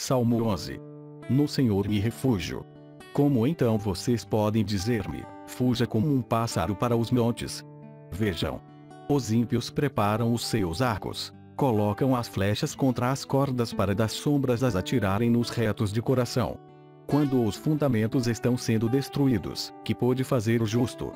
Salmo 11. No Senhor me refúgio. Como então vocês podem dizer-me, fuja como um pássaro para os montes? Vejam. Os ímpios preparam os seus arcos, colocam as flechas contra as cordas para das sombras as atirarem nos retos de coração. Quando os fundamentos estão sendo destruídos, que pode fazer o justo?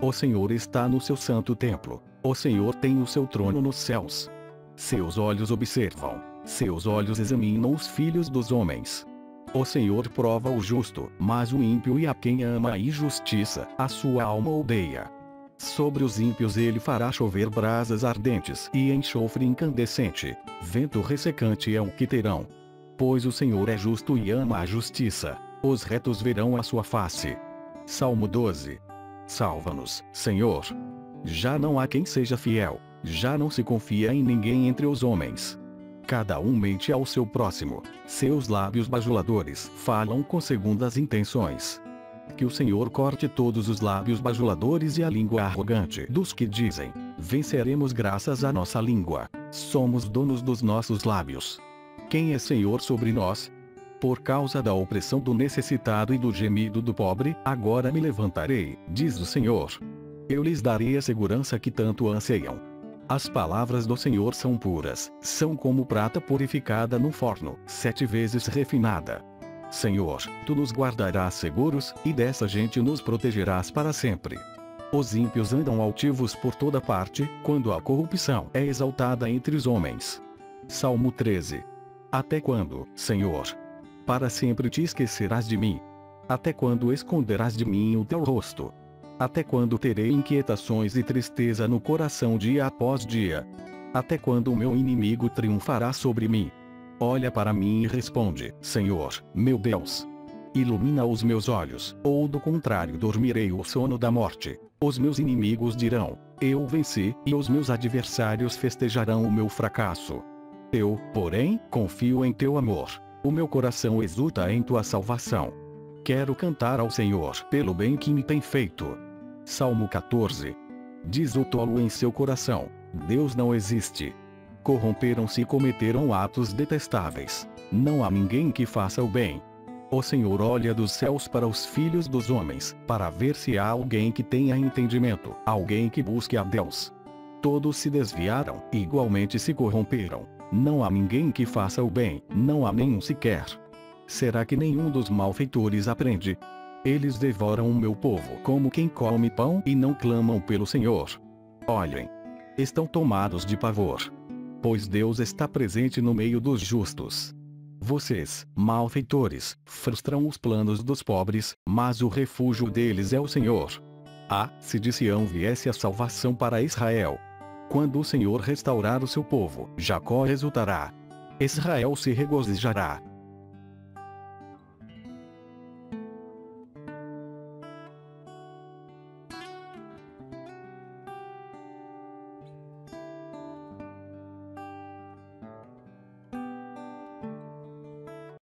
O Senhor está no seu santo templo, o Senhor tem o seu trono nos céus. Seus olhos observam, seus olhos examinam os filhos dos homens. O Senhor prova o justo, mas o ímpio e a quem ama a injustiça, a sua alma odeia. Sobre os ímpios ele fará chover brasas ardentes e enxofre incandescente. Vento ressecante é o que terão. Pois o Senhor é justo e ama a justiça. Os retos verão a sua face. Salmo 12. Salva-nos, Senhor. Já não há quem seja fiel. Já não se confia em ninguém entre os homens. Cada um mente ao seu próximo. Seus lábios bajuladores falam com segundas intenções. Que o Senhor corte todos os lábios bajuladores e a língua arrogante dos que dizem: Venceremos graças à nossa língua. Somos donos dos nossos lábios. Quem é Senhor sobre nós? Por causa da opressão do necessitado e do gemido do pobre, agora me levantarei, diz o Senhor. Eu lhes darei a segurança que tanto anseiam. As palavras do Senhor são puras, são como prata purificada no forno, sete vezes refinada. Senhor, tu nos guardarás seguros, e dessa gente nos protegerás para sempre. Os ímpios andam altivos por toda parte, quando a corrupção é exaltada entre os homens. Salmo 13. Até quando, Senhor? Para sempre te esquecerás de mim? Até quando esconderás de mim o teu rosto? Até quando terei inquietações e tristeza no coração dia após dia? Até quando o meu inimigo triunfará sobre mim? Olha para mim e responde, Senhor, meu Deus. Ilumina os meus olhos, ou do contrário dormirei o sono da morte. Os meus inimigos dirão, eu venci, e os meus adversários festejarão o meu fracasso. Eu, porém, confio em teu amor. O meu coração exulta em tua salvação. Quero cantar ao Senhor pelo bem que me tem feito. Salmo 14. Diz o tolo em seu coração: Deus não existe. Corromperam-se e cometeram atos detestáveis. Não há ninguém que faça o bem. O Senhor olha dos céus para os filhos dos homens, para ver se há alguém que tenha entendimento, alguém que busque a Deus. Todos se desviaram, igualmente se corromperam. Não há ninguém que faça o bem, não há nenhum sequer. Será que nenhum dos malfeitores aprende? Eles devoram o meu povo como quem come pão e não clamam pelo Senhor. Olhem. Estão tomados de pavor. Pois Deus está presente no meio dos justos. Vocês, malfeitores, frustram os planos dos pobres, mas o refúgio deles é o Senhor. Ah, se de Sião viesse a salvação para Israel. Quando o Senhor restaurar o seu povo, Jacó resultará. Israel se regozijará,